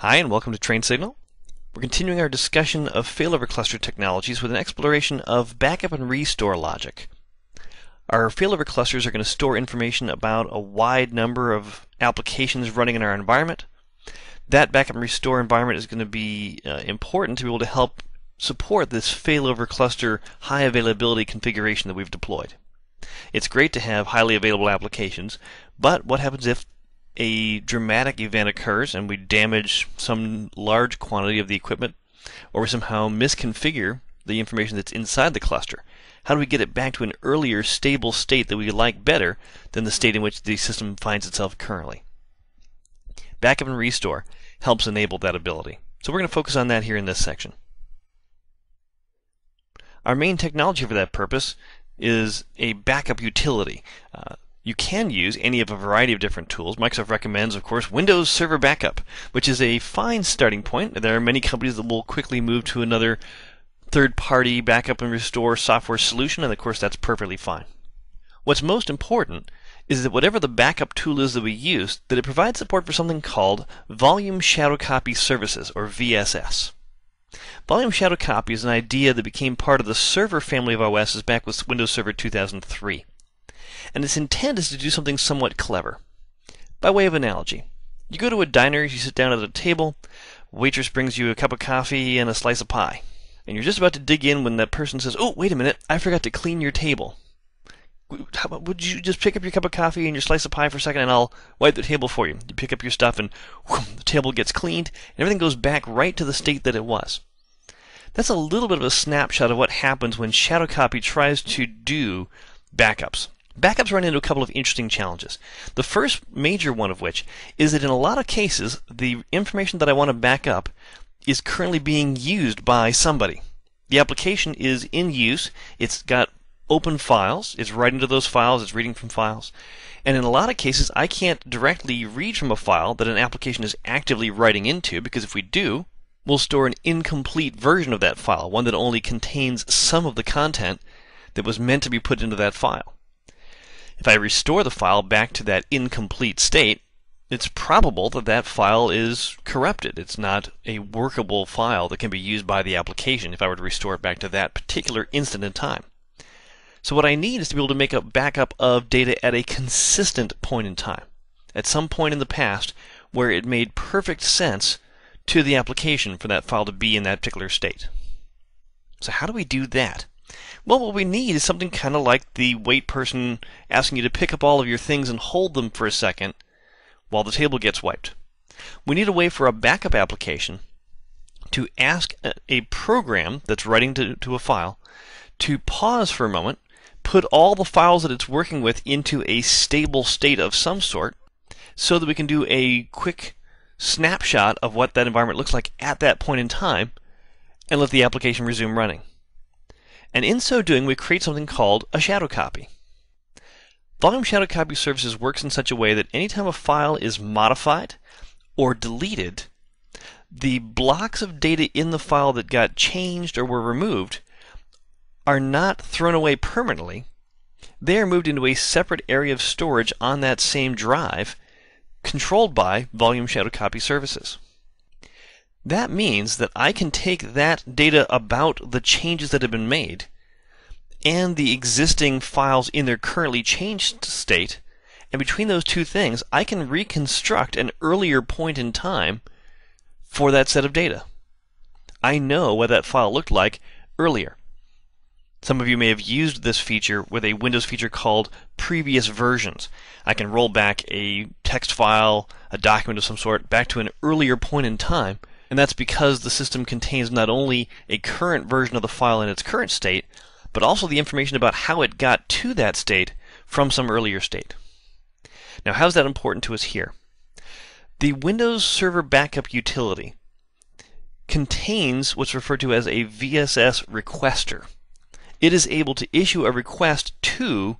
Hi, and welcome to Train Signal. We're continuing our discussion of failover cluster technologies with an exploration of backup and restore logic. Our failover clusters are going to store information about a wide number of applications running in our environment. That backup and restore environment is going to be uh, important to be able to help support this failover cluster high availability configuration that we've deployed. It's great to have highly available applications, but what happens if a dramatic event occurs and we damage some large quantity of the equipment, or we somehow misconfigure the information that's inside the cluster. How do we get it back to an earlier stable state that we like better than the state in which the system finds itself currently? Backup and restore helps enable that ability. So we're going to focus on that here in this section. Our main technology for that purpose is a backup utility. Uh, you can use any of a variety of different tools. Microsoft recommends, of course, Windows Server Backup, which is a fine starting point. There are many companies that will quickly move to another third party backup and restore software solution, and of course, that's perfectly fine. What's most important is that whatever the backup tool is that we use, that it provides support for something called Volume Shadow Copy Services, or VSS. Volume Shadow Copy is an idea that became part of the server family of OSs back with Windows Server 2003 and its intent is to do something somewhat clever. By way of analogy, you go to a diner, you sit down at a table, waitress brings you a cup of coffee and a slice of pie, and you're just about to dig in when that person says, "Oh, wait a minute, I forgot to clean your table." How about, would you just pick up your cup of coffee and your slice of pie for a second, and I'll wipe the table for you? You pick up your stuff, and whoom, the table gets cleaned, and everything goes back right to the state that it was. That's a little bit of a snapshot of what happens when Shadow Copy tries to do backups. Backups run into a couple of interesting challenges. The first major one of which is that in a lot of cases, the information that I want to back up is currently being used by somebody. The application is in use, it's got open files, it's writing to those files, it's reading from files. And in a lot of cases, I can't directly read from a file that an application is actively writing into, because if we do, we'll store an incomplete version of that file, one that only contains some of the content that was meant to be put into that file. If I restore the file back to that incomplete state, it's probable that that file is corrupted. It's not a workable file that can be used by the application if I were to restore it back to that particular instant in time. So what I need is to be able to make a backup of data at a consistent point in time, at some point in the past where it made perfect sense to the application for that file to be in that particular state. So how do we do that? Well, what we need is something kind of like the wait person asking you to pick up all of your things and hold them for a second while the table gets wiped. We need a way for a backup application to ask a program that's writing to, to a file to pause for a moment, put all the files that it's working with into a stable state of some sort, so that we can do a quick snapshot of what that environment looks like at that point in time, and let the application resume running and in so doing we create something called a shadow copy. Volume Shadow Copy Services works in such a way that anytime a file is modified or deleted, the blocks of data in the file that got changed or were removed are not thrown away permanently. They are moved into a separate area of storage on that same drive, controlled by Volume Shadow Copy Services. That means that I can take that data about the changes that have been made and the existing files in their currently changed state, and between those two things, I can reconstruct an earlier point in time for that set of data. I know what that file looked like earlier. Some of you may have used this feature with a Windows feature called Previous Versions. I can roll back a text file, a document of some sort, back to an earlier point in time and that's because the system contains not only a current version of the file in its current state, but also the information about how it got to that state from some earlier state. Now, how's that important to us here? The Windows Server Backup utility contains what's referred to as a VSS requester. It is able to issue a request to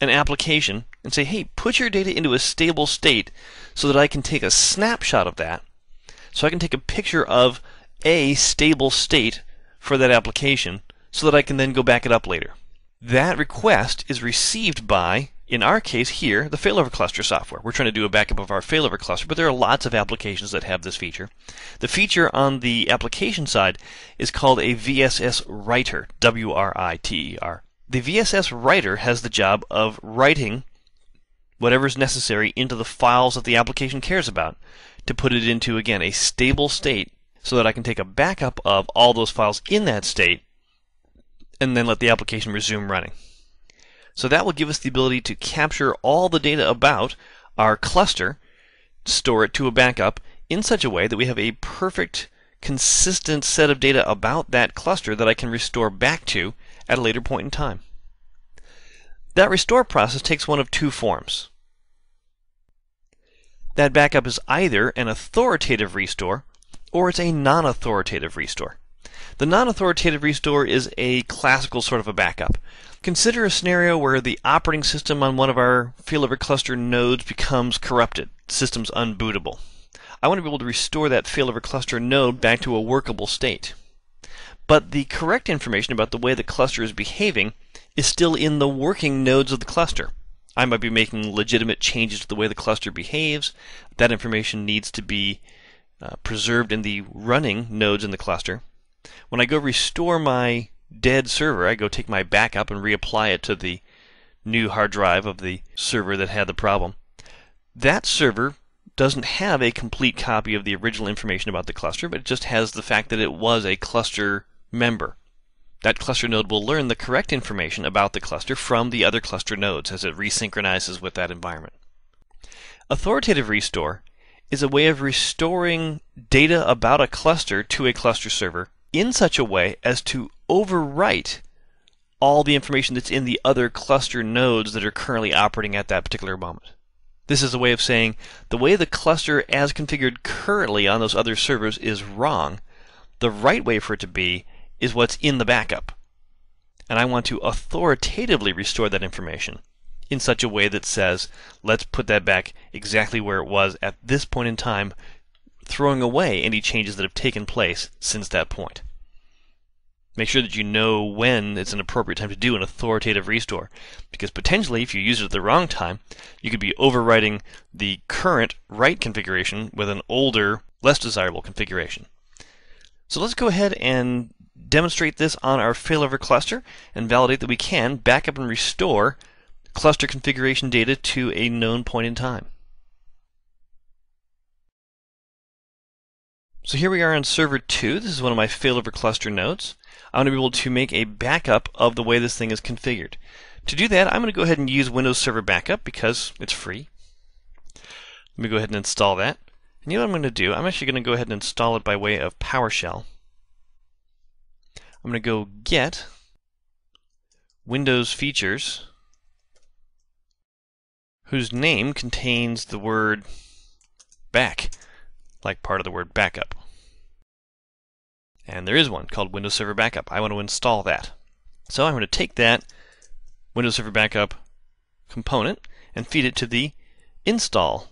an application and say, hey, put your data into a stable state so that I can take a snapshot of that so I can take a picture of a stable state for that application so that I can then go back it up later. That request is received by In our case here, the failover cluster software. We're trying to do a backup of our failover cluster, but there are lots of applications that have this feature. The feature on the application side is called a VSS writer, W R I T E R. The VSS writer has the job of writing whatever is necessary into the files that the application cares about to put it into, again, a stable state so that I can take a backup of all those files in that state and then let the application resume running. So that will give us the ability to capture all the data about our cluster, store it to a backup in such a way that we have a perfect, consistent set of data about that cluster that I can restore back to at a later point in time. That restore process takes one of two forms. That backup is either an authoritative restore or it's a non-authoritative restore. The non-authoritative restore is a classical sort of a backup. Consider a scenario where the operating system on one of our failover cluster nodes becomes corrupted. System's unbootable. I want to be able to restore that failover cluster node back to a workable state. But the correct information about the way the cluster is behaving is still in the working nodes of the cluster. I might be making legitimate changes to the way the cluster behaves. That information needs to be uh, preserved in the running nodes in the cluster. When I go restore my dead server, I go take my backup and reapply it to the new hard drive of the server that had the problem. That server doesn't have a complete copy of the original information about the cluster, but it just has the fact that it was a cluster member. That cluster node will learn the correct information about the cluster from the other cluster nodes as it resynchronizes with that environment. Authoritative restore is a way of restoring data about a cluster to a cluster server in such a way as to overwrite all the information that's in the other cluster nodes that are currently operating at that particular moment. This is a way of saying the way the cluster as configured currently on those other servers is wrong. The right way for it to be is what's in the backup. And I want to authoritatively restore that information in such a way that says, let's put that back exactly where it was at this point in time, throwing away any changes that have taken place since that point. Make sure that you know when it's an appropriate time to do an authoritative restore, because potentially, if you use it at the wrong time, you could be overwriting the current right configuration with an older, less desirable configuration. So let's go ahead and demonstrate this on our failover cluster and validate that we can back up and restore cluster configuration data to a known point in time. So here we are on server 2. This is one of my failover cluster nodes. I want to be able to make a backup of the way this thing is configured. To do that, I'm going to go ahead and use Windows Server Backup because it's free. Let me go ahead and install that. And you know what I'm going to do? I'm actually going to go ahead and install it by way of PowerShell. I'm going to go get Windows features whose name contains the word back, like part of the word backup. And there is one called Windows Server Backup. I want to install that. So I'm going to take that Windows Server Backup component and feed it to the install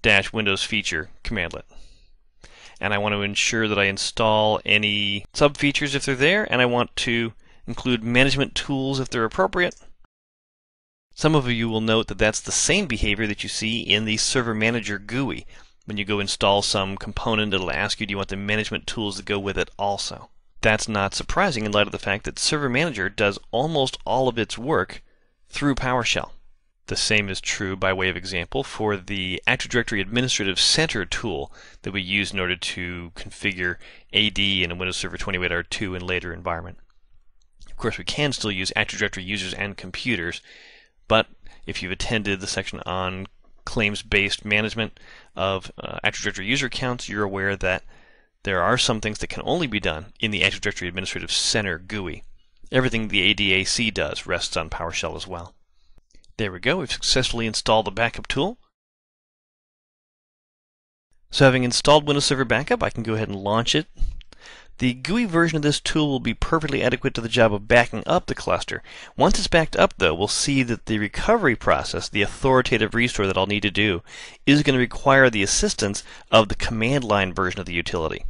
dash Windows feature commandlet and I want to ensure that I install any sub features if they're there, and I want to include management tools if they're appropriate. Some of you will note that that's the same behavior that you see in the Server Manager GUI. When you go install some component, it'll ask you, do you want the management tools that go with it also? That's not surprising in light of the fact that Server Manager does almost all of its work through PowerShell. The same is true, by way of example, for the Active Directory Administrative Center tool that we use in order to configure AD in a Windows Server 28R2 and later environment. Of course, we can still use Active Directory users and computers, but if you've attended the section on claims-based management of uh, Active Directory user accounts, you're aware that there are some things that can only be done in the Active Directory Administrative Center GUI. Everything the ADAC does rests on PowerShell as well. There we go, we've successfully installed the backup tool. So having installed Windows Server Backup, I can go ahead and launch it. The GUI version of this tool will be perfectly adequate to the job of backing up the cluster. Once it's backed up, though, we'll see that the recovery process, the authoritative restore that I'll need to do, is going to require the assistance of the command line version of the utility.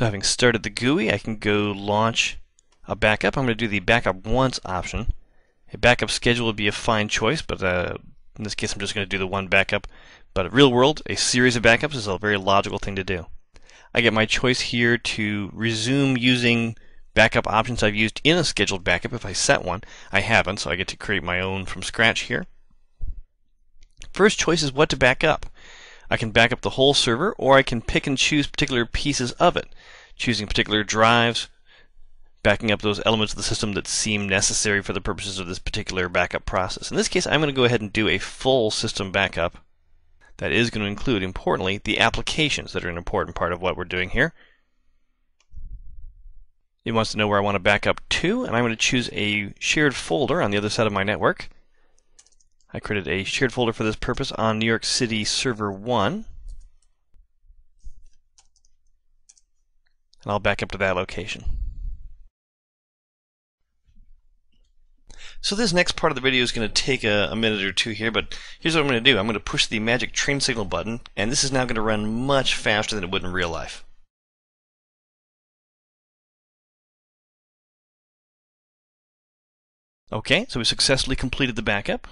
So having started the GUI, I can go launch a backup. I'm going to do the backup once option. A backup schedule would be a fine choice, but uh, in this case I'm just going to do the one backup. But real world, a series of backups is a very logical thing to do. I get my choice here to resume using backup options I've used in a scheduled backup if I set one. I haven't, so I get to create my own from scratch here. First choice is what to back up. I can back up the whole server, or I can pick and choose particular pieces of it, choosing particular drives, backing up those elements of the system that seem necessary for the purposes of this particular backup process. In this case, I'm going to go ahead and do a full system backup. That is going to include, importantly, the applications that are an important part of what we're doing here. It wants to know where I want to back up to, and I'm going to choose a shared folder on the other side of my network. I created a shared folder for this purpose on New York City Server 1. And I'll back up to that location. So this next part of the video is going to take a, a, minute or two here, but here's what I'm going to do. I'm going to push the magic train signal button, and this is now going to run much faster than it would in real life. Okay, so we successfully completed the backup.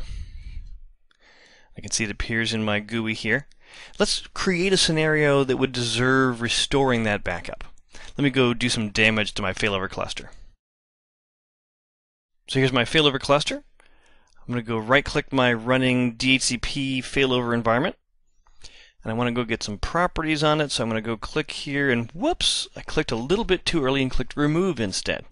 I can see it appears in my GUI here. Let's create a scenario that would deserve restoring that backup. Let me go do some damage to my failover cluster. So here's my failover cluster. I'm going to go right click my running DHCP failover environment. And I want to go get some properties on it, so I'm going to go click here and whoops, I clicked a little bit too early and clicked remove instead.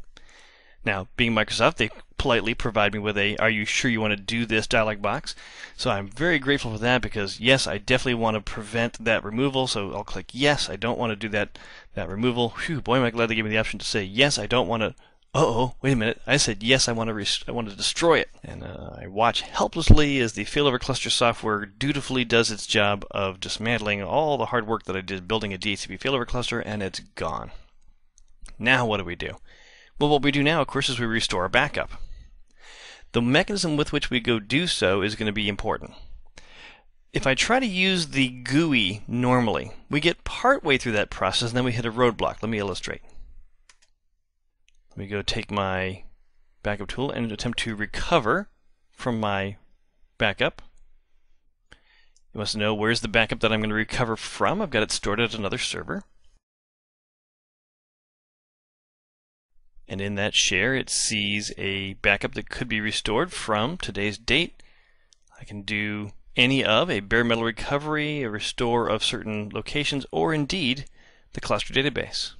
Now, being Microsoft, they politely provide me with a are you sure you want to do this dialog box. So I'm very grateful for that because yes, I definitely want to prevent that removal. So I'll click yes, I don't want to do that that removal. Whew, boy am I glad they gave me the option to say yes, I don't want to Uh oh, wait a minute. I said yes, I want to I want to destroy it. And uh, I watch helplessly as the failover cluster software dutifully does its job of dismantling all the hard work that I did building a DHCP failover cluster, and it's gone. Now what do we do? Well, what we do now, of course, is we restore a backup. The mechanism with which we go do so is going to be important. If I try to use the GUI normally, we get partway through that process and then we hit a roadblock. Let me illustrate. Let me go take my backup tool and attempt to recover from my backup. You must know where's the backup that I'm going to recover from. I've got it stored at another server. And in that share, it sees a backup that could be restored from today's date. I can do any of a bare metal recovery, a restore of certain locations, or indeed the cluster database.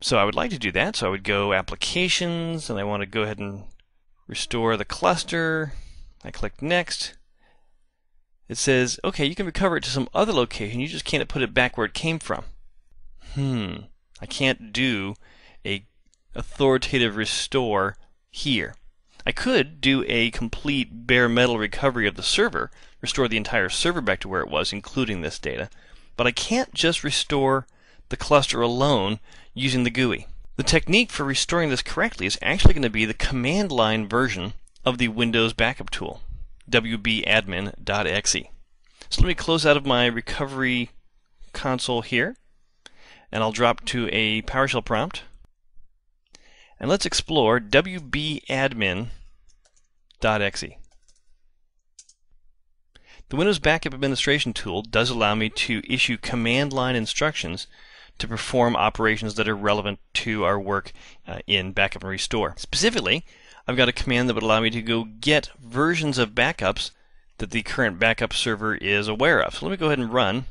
So I would like to do that. So I would go applications and I want to go ahead and restore the cluster. I click next. It says, okay, you can recover it to some other location. You just can't put it back where it came from. Hmm, I can't do a authoritative restore here. I could do a complete bare metal recovery of the server, restore the entire server back to where it was, including this data, but I can't just restore the cluster alone using the GUI. The technique for restoring this correctly is actually going to be the command line version of the Windows backup tool, wbadmin.exe. So let me close out of my recovery console here, and I'll drop to a PowerShell prompt. And let's explore wbadmin.exe. The Windows Backup Administration tool does allow me to issue command line instructions to perform operations that are relevant to our work uh, in backup and restore. Specifically, I've got a command that would allow me to go get versions of backups that the current backup server is aware of. So let me go ahead and run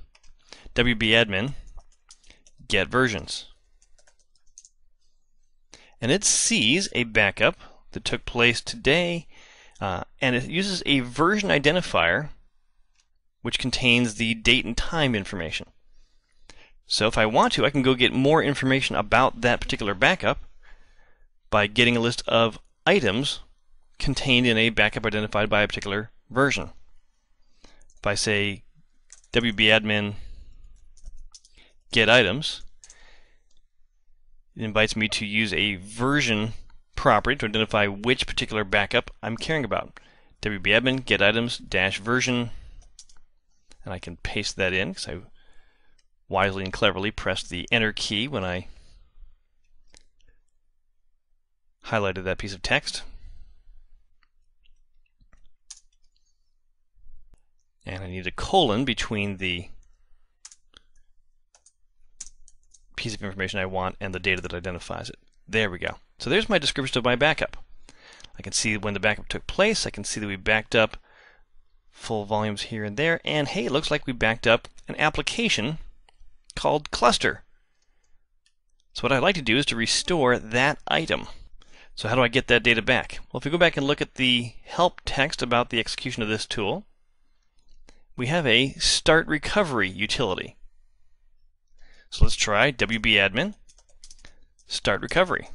wbadmin get versions. And it sees a backup that took place today, uh, and it uses a version identifier which contains the date and time information. So if I want to, I can go get more information about that particular backup by getting a list of items contained in a backup identified by a particular version. If I say wbadmin get items, it invites me to use a version property to identify which particular backup I'm caring about. wbadmin get items dash version, and I can paste that in because I wisely and cleverly pressed the enter key when I highlighted that piece of text. And I need a colon between the piece of information I want and the data that identifies it. There we go. So there's my description of my backup. I can see when the backup took place. I can see that we backed up full volumes here and there. And hey, it looks like we backed up an application called cluster. So what I'd like to do is to restore that item. So how do I get that data back? Well, if we go back and look at the help text about the execution of this tool, we have a start recovery utility. So let's try wbadmin start recovery.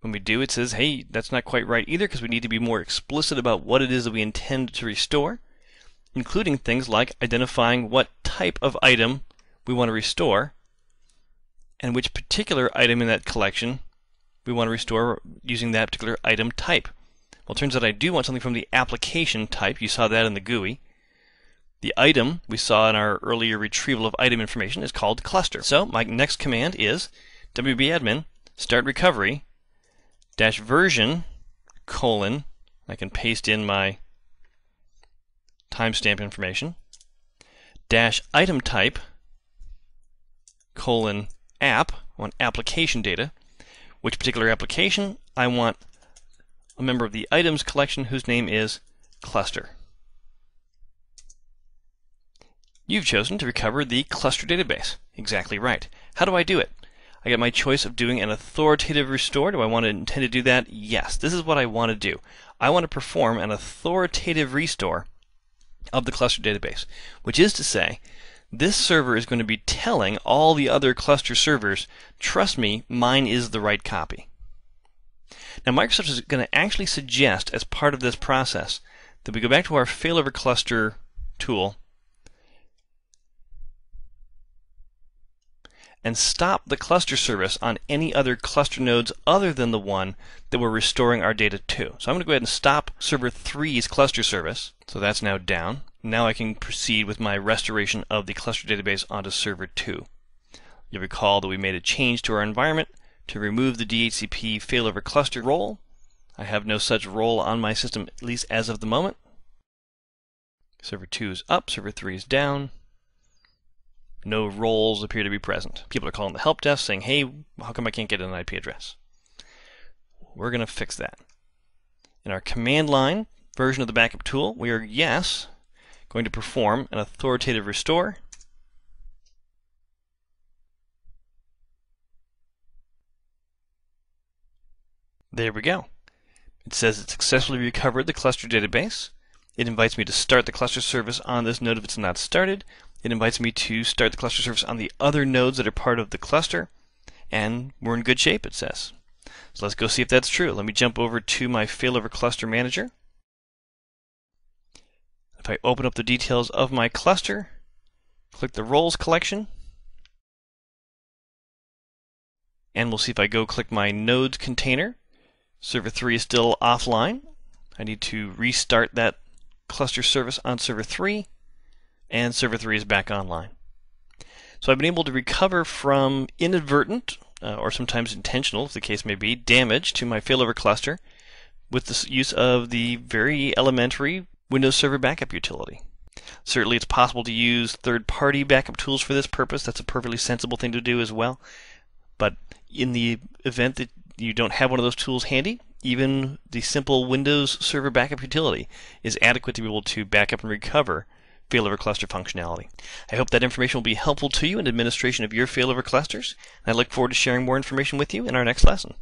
When we do, it says, hey, that's not quite right either because we need to be more explicit about what it is that we intend to restore, including things like identifying what type of item we want to restore and which particular item in that collection we want to restore using that particular item type. Well, it turns out I do want something from the application type. You saw that in the GUI. The item we saw in our earlier retrieval of item information is called cluster. So my next command is wbadmin start recovery dash version colon I can paste in my timestamp information dash item type colon app want application data. Which particular application? I want a member of the items collection whose name is cluster You've chosen to recover the cluster database. Exactly right. How do I do it? I get my choice of doing an authoritative restore. Do I want to intend to do that? Yes. This is what I want to do. I want to perform an authoritative restore of the cluster database, which is to say, this server is going to be telling all the other cluster servers, trust me, mine is the right copy. Now, Microsoft is going to actually suggest, as part of this process, that we go back to our failover cluster tool and stop the cluster service on any other cluster nodes other than the one that we're restoring our data to. So I'm going to go ahead and stop server 3's cluster service. So that's now down. Now I can proceed with my restoration of the cluster database onto server 2. You'll recall that we made a change to our environment to remove the DHCP failover cluster role. I have no such role on my system, at least as of the moment. Server 2 is up, server 3 is down. No roles appear to be present. People are calling the help desk saying, hey, how come I can't get an IP address? We're going to fix that. In our command line version of the backup tool, we are, yes, going to perform an authoritative restore. There we go. It says it successfully recovered the cluster database. It invites me to start the cluster service on this node if it's not started. It invites me to start the cluster service on the other nodes that are part of the cluster. And we're in good shape, it says. So let's go see if that's true. Let me jump over to my failover cluster manager. If I open up the details of my cluster, click the roles collection, and we'll see if I go click my nodes container. Server 3 is still offline. I need to restart that cluster service on server 3 and server 3 is back online. So I've been able to recover from inadvertent, uh, or sometimes intentional, if the case may be, damage to my failover cluster with the use of the very elementary Windows Server Backup utility. Certainly it's possible to use third-party backup tools for this purpose. That's a perfectly sensible thing to do as well. But in the event that you don't have one of those tools handy, even the simple Windows Server Backup utility is adequate to be able to back up and recover failover cluster functionality. I hope that information will be helpful to you in administration of your failover clusters, and I look forward to sharing more information with you in our next lesson.